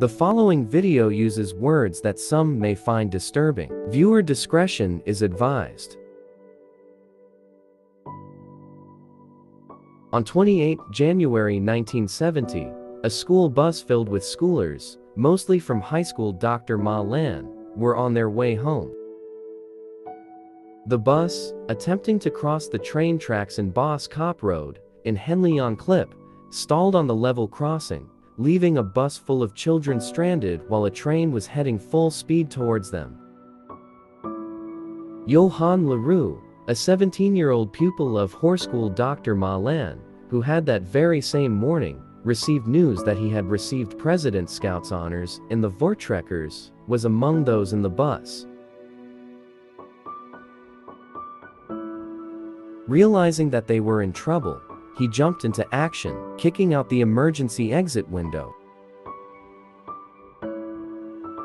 The following video uses words that some may find disturbing. Viewer discretion is advised. On 28 January 1970, a school bus filled with schoolers, mostly from high school Dr. Malan, were on their way home. The bus, attempting to cross the train tracks in Boss Cop Road, in Henley on Klip, stalled on the level crossing, leaving a bus full of children stranded while a train was heading full speed towards them. Johan Leroux, a 17-year-old pupil of Hoërskool Dr. Malan, who had that very same morning, received news that he had received President Scouts honors in the Voortrekkers, was among those in the bus. Realizing that they were in trouble, he jumped into action, kicking out the emergency exit window.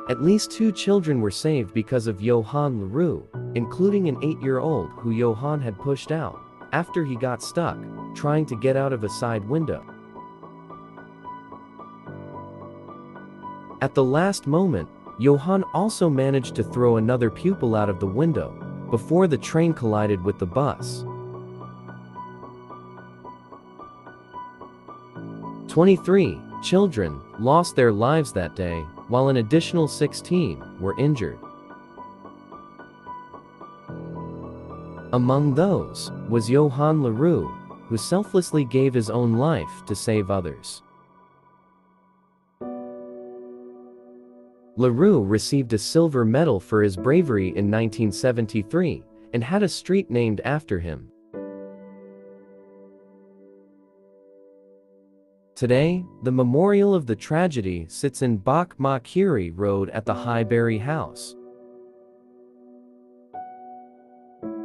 At least two children were saved because of Johan Leroux, including an eight-year-old who Johan had pushed out after he got stuck, trying to get out of a side window. At the last moment, Johan also managed to throw another pupil out of the window before the train collided with the bus. 23 children lost their lives that day, while an additional 16 were injured. Among those was Johan Leroux, who selflessly gave his own life to save others. Leroux received a silver medal for his bravery in 1973 and had a street named after him. Today, the memorial of the tragedy sits in Bak Road at the Highbury House.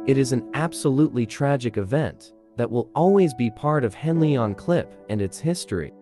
It is an absolutely tragic event that will always be part of Henley on Klip and its history.